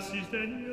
Christus,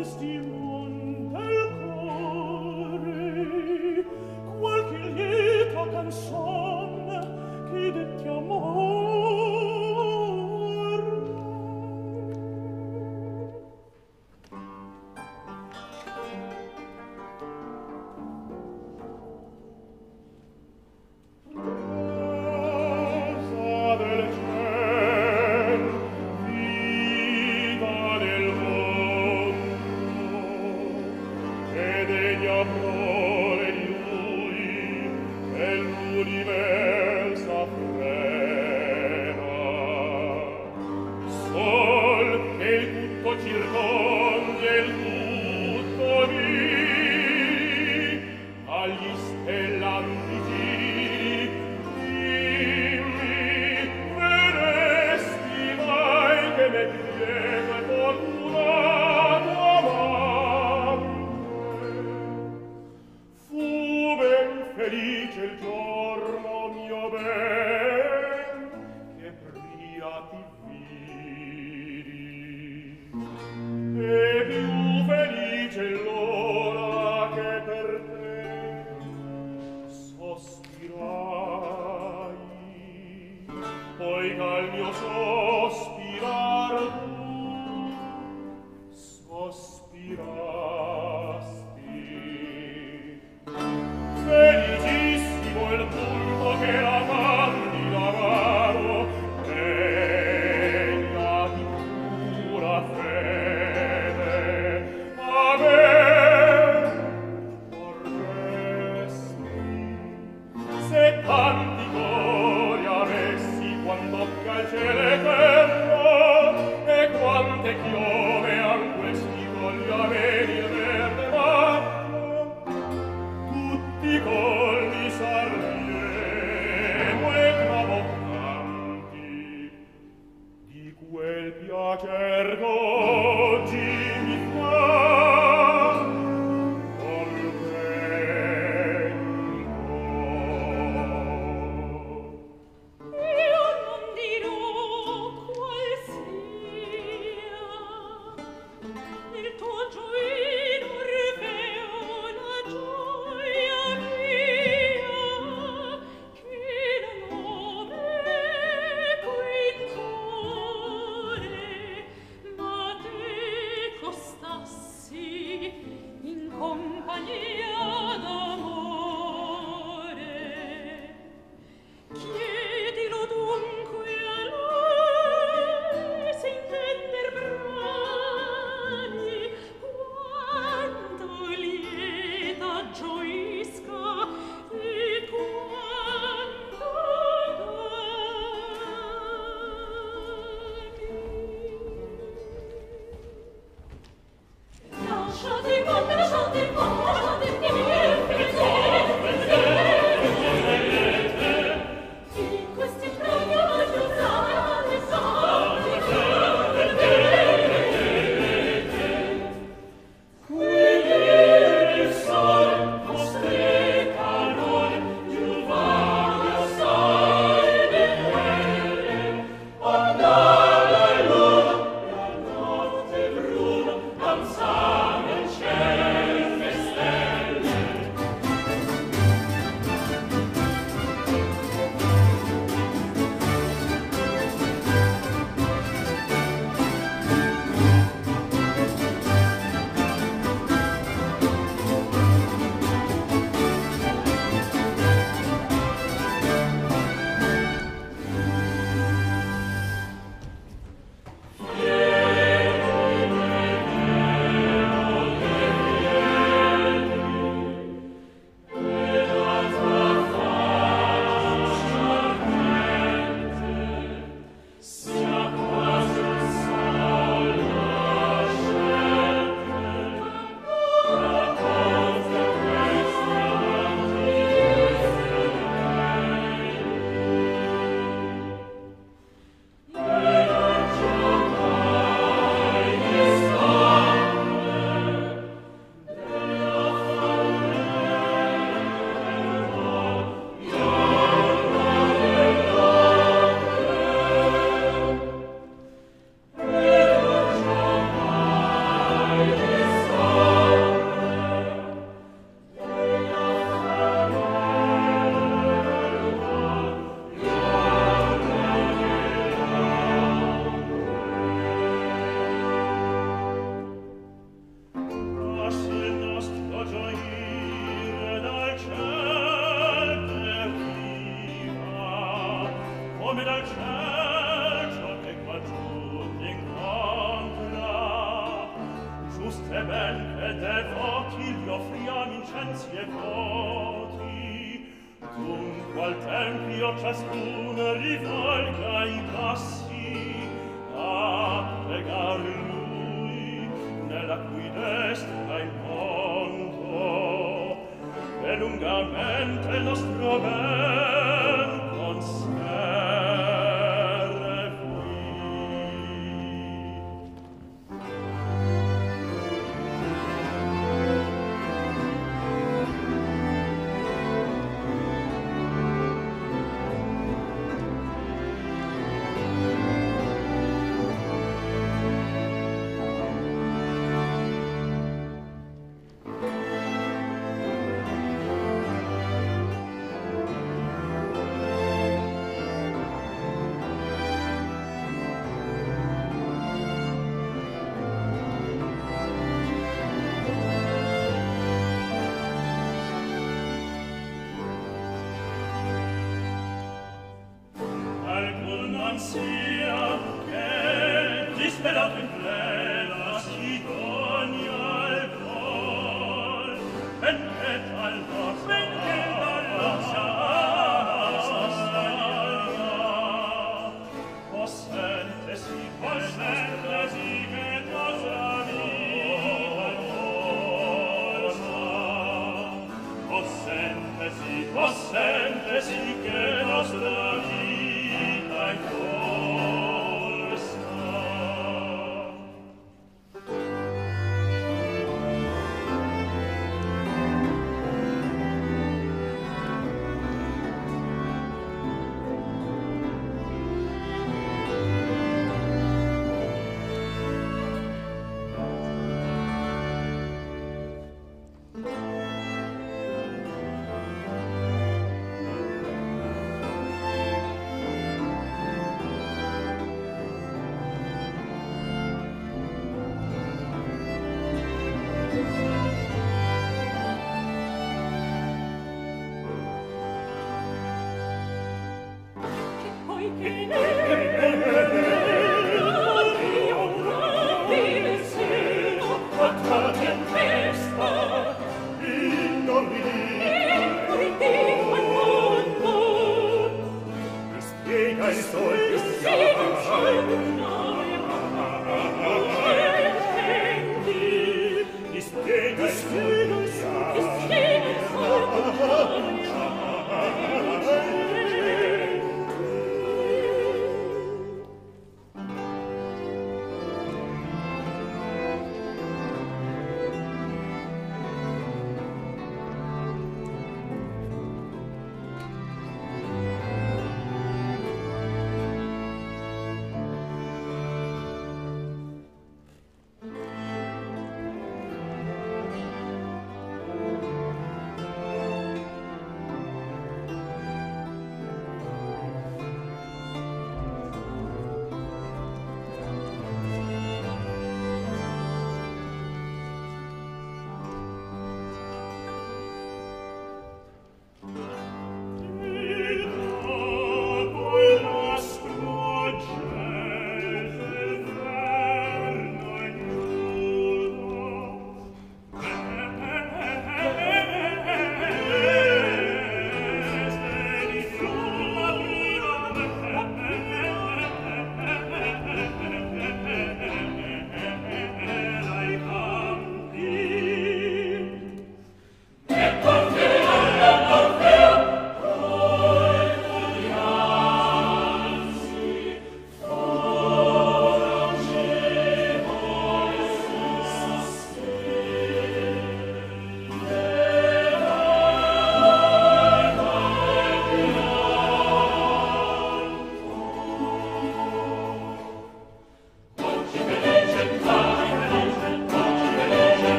ist die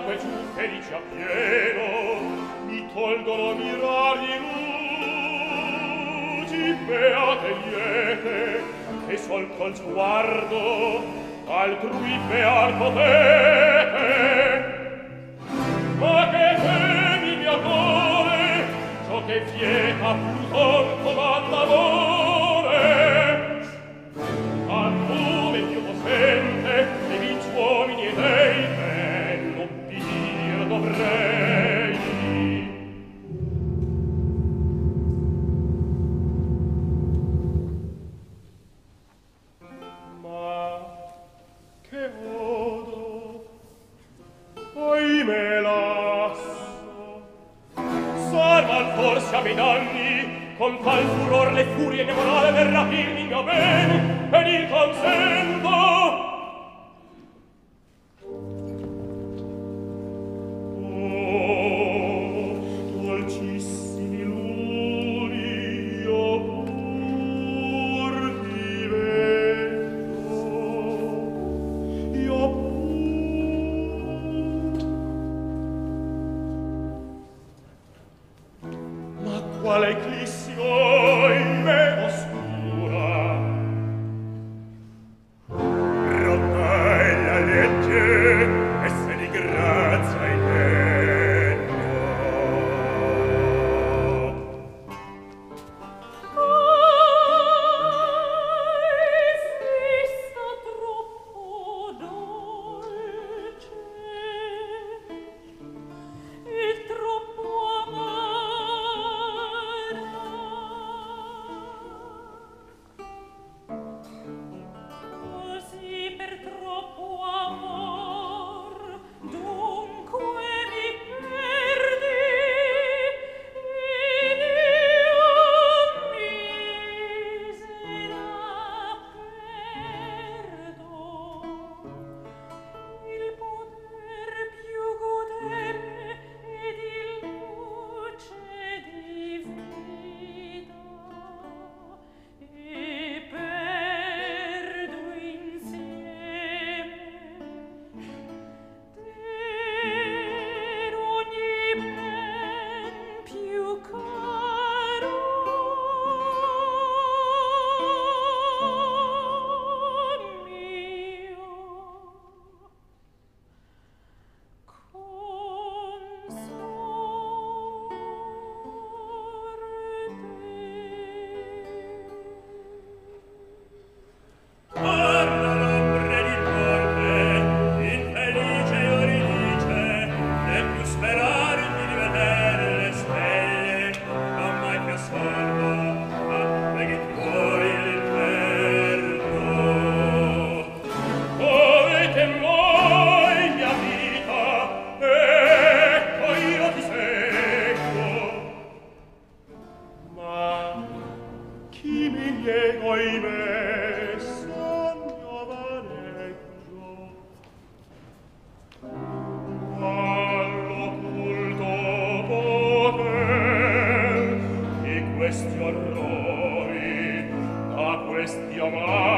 piacque giù felice a pieno mi tolgono mirari luci beate liete che sol col sguardo altrui bear potete. Ma che temi mia core ciò che fieta Pluton comanda voi chiamare